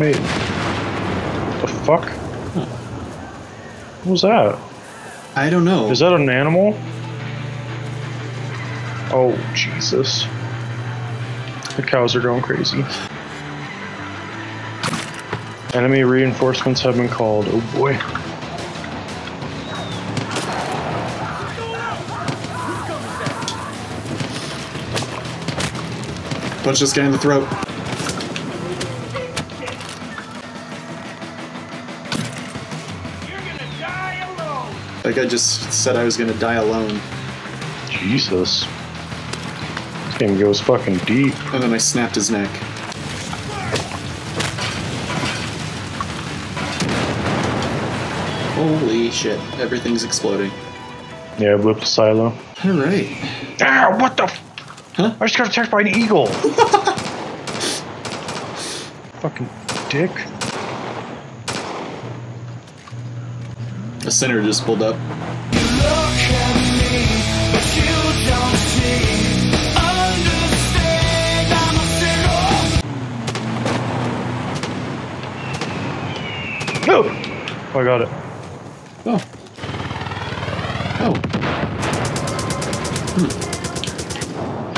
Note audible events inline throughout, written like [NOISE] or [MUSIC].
Wait. The fuck? What was that? I don't know. Is that an animal? Oh, Jesus. The cows are going crazy. Enemy reinforcements have been called. Oh boy. Punch this guy in the throat. That I just said I was gonna die alone, Jesus. This game goes fucking deep. and then I snapped his neck. Holy shit, everything's exploding. Yeah, I blew up the silo. Alright. Ah, what the? F- Huh? I just got attacked by an eagle. [LAUGHS] fucking dick. A sinner just pulled up. Oh, I got it. Oh. Oh.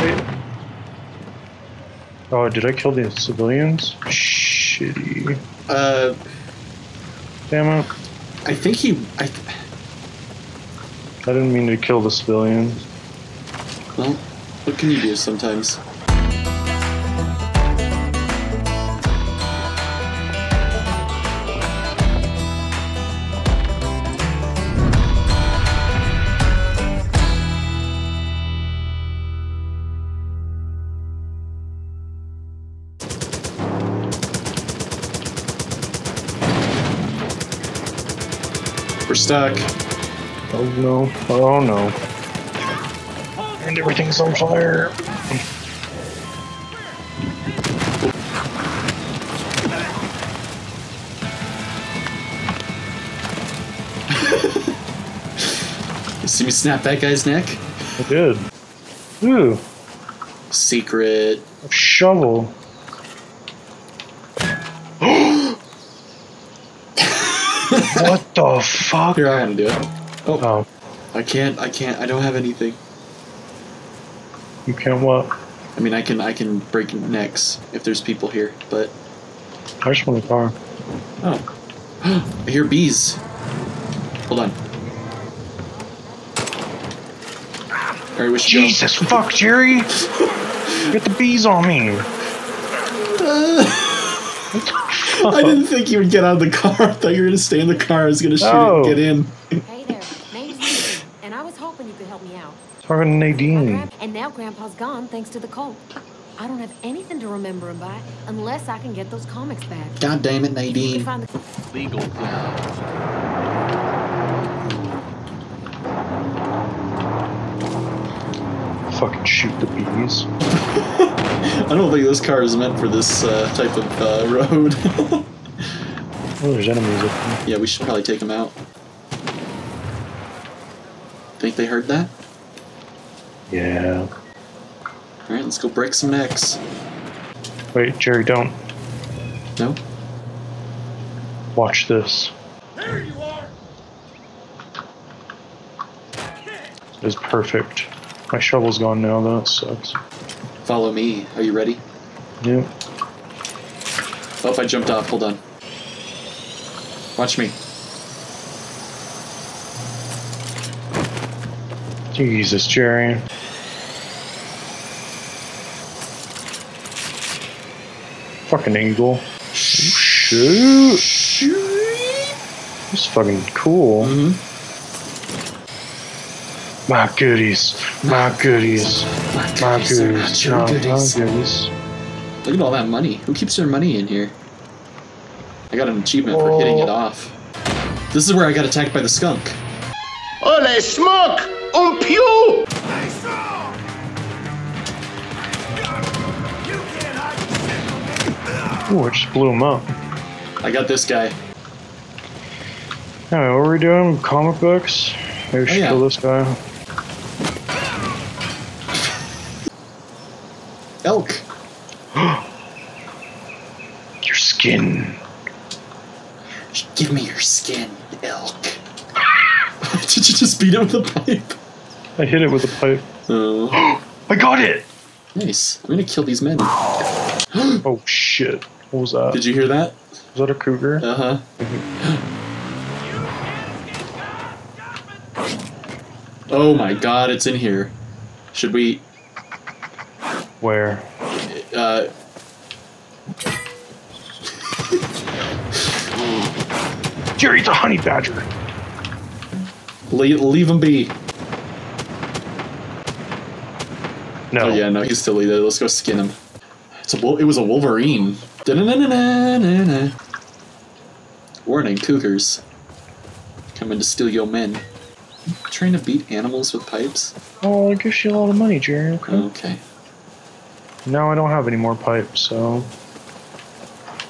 Wait. Oh, did I kill the civilians? Shitty. Uh, Damn it. I think he. I. I didn't mean to kill the civilians. Well, what can you do sometimes? We're stuck. Oh no. Oh no. And everything's on fire. [LAUGHS] You see me snap that guy's neck? I did. Ooh, Secret. a shovel. What the fuck? Here, I want to do it. Oh, Oh, I can't. I can't. I don't have anything. you can't what? I mean, I can. I can break necks if there's people here, but I just want a car. oh, [GASPS] I hear bees. Hold on. All right, which Jesus fuck, Jerry! [LAUGHS] Get the bees on me! [LAUGHS] I didn't think you would get out of the car. [LAUGHS] I thought you were gonna stay in the car. I was gonna shoot it No. and get in. Hey there, name's Nadine, and I was hoping you could help me out. Talking to Nadine. grand- and now Grandpa's gone thanks to the cult. I don't have anything to remember him by unless I can get those comics back. God damn it, If you could Nadine. find the Legal grounds. Fucking shoot the bees. [LAUGHS] [LAUGHS] I don't think this car is meant for this uh, type of uh, [LAUGHS] road. Oh, there's enemies up there. yeah, we should probably take them out. Think they heard that? Yeah. All right, let's go break some necks. Wait, Jerry, don't. No. Watch this. There you are. It is perfect. My shovel's gone now, though. It sucks. Follow me. Are you ready? Yeah. Oh, if I jumped off. Hold on. Watch me. Jesus, Jerry. Fucking eagle. Shoot! This is fucking cool. hmm My goodies. My goodies. My My goodies are not goodies. your No, my goodies. goodies. Look at all that money. Who keeps their money in here? I got an achievement for hitting it Oh. off. This is where I got attacked by the skunk. Holy smoke! Un pew! Ooh, I just blew him up. I got this guy. Anyway, what were we doing? Comic books? Maybe we oh, should yeah. kill this guy. Elk. [GASPS] You're skin. Give me your skin, elk. [LAUGHS] Did you just beat it with a pipe? I hit it with a pipe. Oh, [GASPS] I got it! nice. I'm gonna kill these men. [GASPS] Oh shit. What was that? Did you hear that? Was that a cougar? Uh huh. oh my god, it's in here. Should we? Where? Uh, Jerry, it's a honey badger. leave, leave him be. No. Oh yeah, no, he's still there. Let's go skin him. It's a it was a Wolverine. Da-na-na-na-na-na-na. Warning, cougars. Coming to steal your men. Trying to beat animals with pipes? Oh, it gives you a lot of money, Jerry. Okay. Okay. Now I don't have any more pipes, so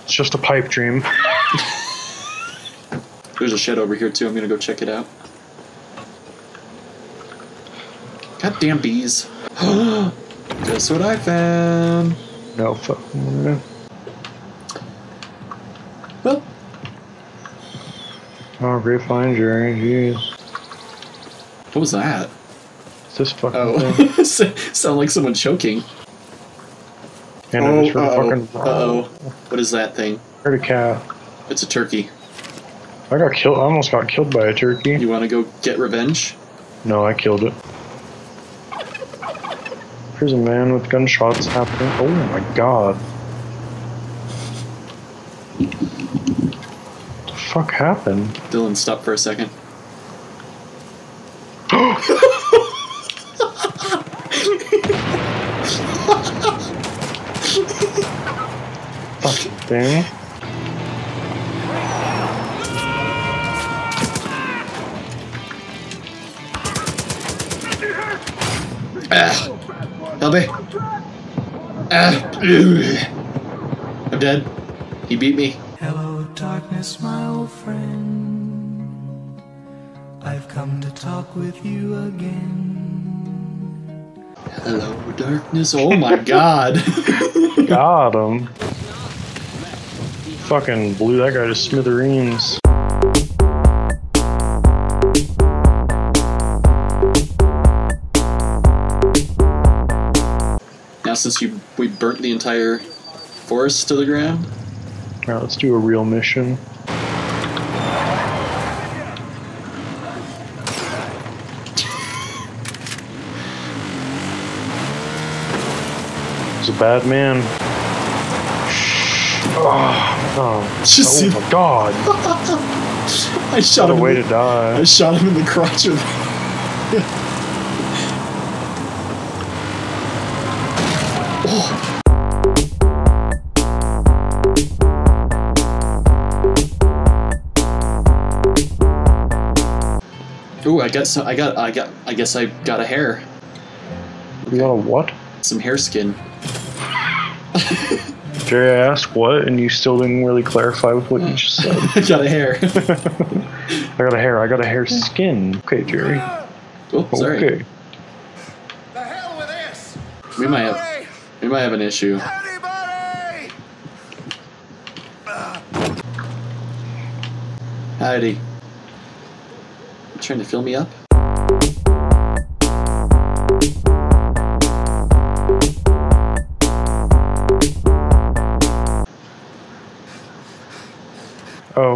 it's just a pipe dream. [LAUGHS] There's a shed over here too. I'm gonna go check it out. Goddamn bees. [GASPS] Guess what I found? No fuck. Well, Oh, great find, Jerry. Jeez. what was that? It's this fucking Oh, [LAUGHS] sound like someone choking. And oh, I just heard uh-oh. fucking. Uh-oh. What is that thing? Heard a cat. It's a turkey. I got killed. I almost got killed by a turkey. You want to go get revenge? No, I killed it. There's a man with gunshots happening. Oh my god. What the fuck happened? Dylan, stop for a second. Fucking thing. Ah. Help me. Ah. I'm dead. He beat me. Hello, darkness, my old friend. I've come to talk with you again. Hello, darkness. Oh my god. [LAUGHS] Got him. Fucking blew that guy to smithereens. now, since you we burnt the entire forest to the ground, Alright, let's do a real mission. He's a bad man. Oh, oh, Just see- oh my god. I shot What a him. way in to the, I shot him in the crotch with. Oh. Ooh, I got some. I got. I got. I guess I got a hare. You got a what? Some hare skin. Jerry, I asked what, and you still didn't really clarify with what you just said. [LAUGHS] I got a hare. [LAUGHS] I got a hare. I got a hare skin. Okay, Jerry. oh, sorry. Okay. The hell with this! We might have. We might have an issue. Anybody! Howdy. You trying to fill me up?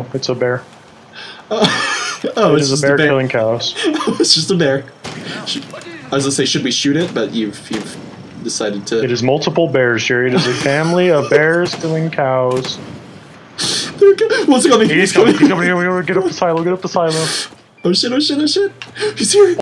Oh, it's a bear. Oh, [LAUGHS] oh It it's just a bear, killing cows. [LAUGHS] Oh, it's just a bear. I was gonna say, should we shoot it? But you've you've decided to. It is multiple bears, Jerry. It is a family of [LAUGHS] bears killing cows. What's coming? He's He's coming. coming. He's coming. Get up the silo. Get up the silo. Oh shit! Oh shit! Oh shit! He's here.